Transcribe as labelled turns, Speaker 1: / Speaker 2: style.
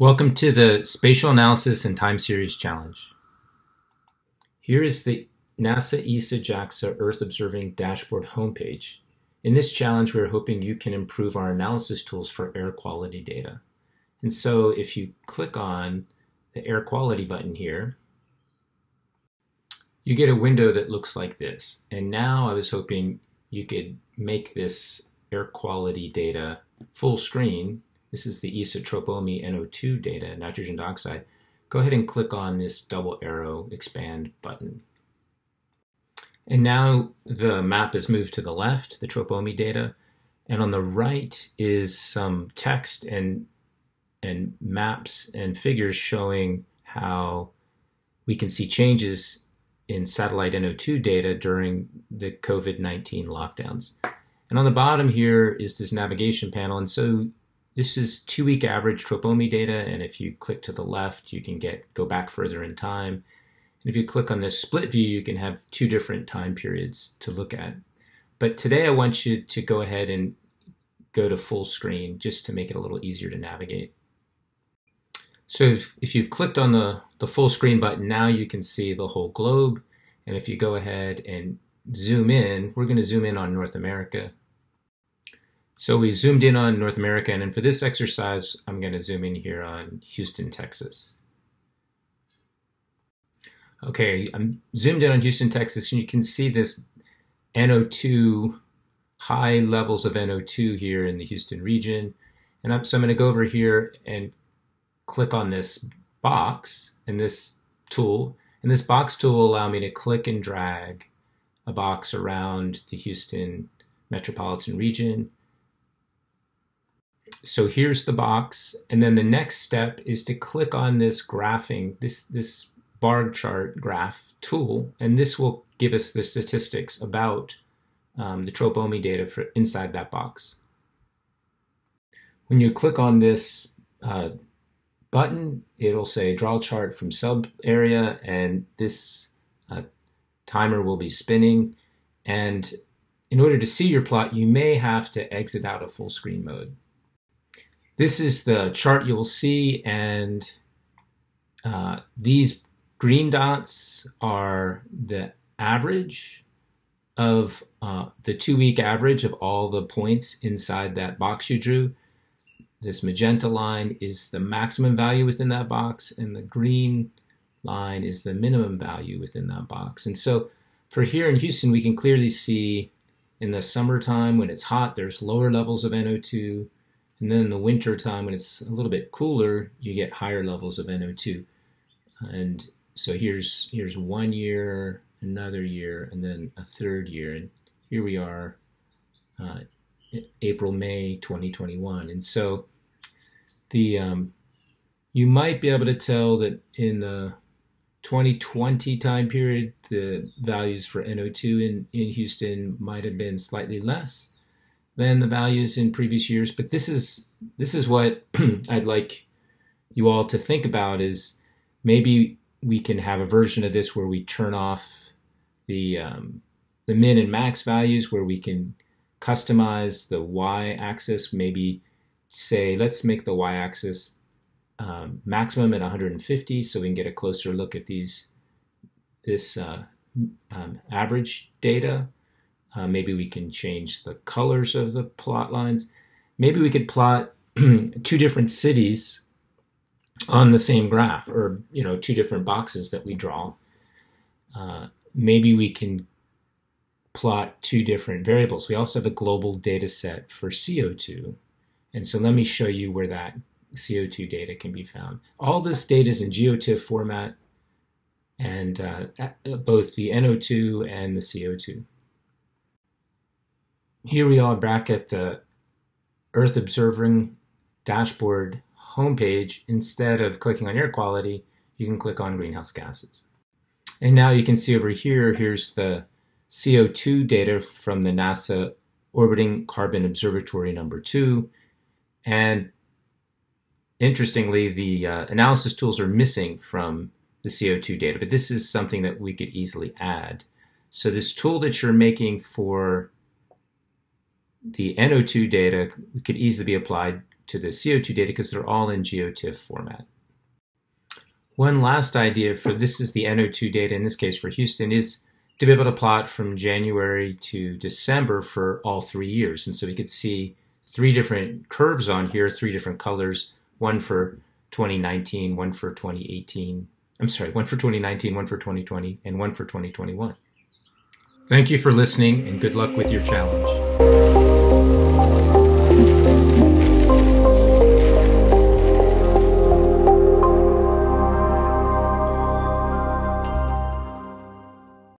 Speaker 1: Welcome to the Spatial Analysis and Time Series Challenge. Here is the NASA ESA JAXA Earth Observing Dashboard homepage. In this challenge, we're hoping you can improve our analysis tools for air quality data. And so if you click on the air quality button here, you get a window that looks like this. And now I was hoping you could make this air quality data full screen this is the ESA tropomi NO2 data, nitrogen dioxide. Go ahead and click on this double arrow expand button. And now the map is moved to the left, the tropomi data, and on the right is some text and and maps and figures showing how we can see changes in satellite NO2 data during the COVID-19 lockdowns. And on the bottom here is this navigation panel. And so this is two week average tropomi data, and if you click to the left, you can get go back further in time. And if you click on this split view, you can have two different time periods to look at. But today I want you to go ahead and go to full screen just to make it a little easier to navigate. So if, if you've clicked on the, the full screen button, now you can see the whole globe. And if you go ahead and zoom in, we're going to zoom in on North America. So we zoomed in on North America, and for this exercise, I'm going to zoom in here on Houston, Texas. Okay, I'm zoomed in on Houston, Texas, and you can see this NO2, high levels of NO2 here in the Houston region. And I'm, so I'm going to go over here and click on this box and this tool. And this box tool will allow me to click and drag a box around the Houston metropolitan region so here's the box. And then the next step is to click on this graphing, this, this bar chart graph tool, and this will give us the statistics about um, the tropomi data for inside that box. When you click on this uh, button, it'll say draw chart from sub area, and this uh, timer will be spinning. And in order to see your plot, you may have to exit out of full screen mode. This is the chart you'll see, and uh, these green dots are the average of uh, the two week average of all the points inside that box you drew. This magenta line is the maximum value within that box, and the green line is the minimum value within that box. And so for here in Houston, we can clearly see in the summertime when it's hot, there's lower levels of NO2. And then in the winter time, when it's a little bit cooler, you get higher levels of NO2. And so here's here's one year, another year, and then a third year. And here we are, uh, April, May 2021. And so the um, you might be able to tell that in the 2020 time period, the values for NO2 in, in Houston might have been slightly less than the values in previous years. But this is this is what I'd like you all to think about is maybe we can have a version of this where we turn off the um, the min and max values where we can customize the y-axis maybe say let's make the y-axis um, maximum at 150 so we can get a closer look at these this uh, um, average data uh, maybe we can change the colors of the plot lines. Maybe we could plot two different cities on the same graph or you know two different boxes that we draw. Uh, maybe we can plot two different variables. We also have a global data set for CO2. And so let me show you where that CO2 data can be found. All this data is in GeoTIFF format and uh, both the NO2 and the CO2 here we are back at the Earth Observing dashboard homepage. Instead of clicking on air quality, you can click on greenhouse gases. And now you can see over here, here's the CO2 data from the NASA Orbiting Carbon Observatory number two. And interestingly, the uh, analysis tools are missing from the CO2 data, but this is something that we could easily add. So this tool that you're making for the NO2 data could easily be applied to the CO2 data because they're all in GeoTIFF format. One last idea for this is the NO2 data, in this case for Houston, is to be able to plot from January to December for all three years. And so we could see three different curves on here, three different colors, one for 2019, one for 2018. I'm sorry, one for 2019, one for 2020, and one for 2021. Thank you for listening and good luck with your challenge.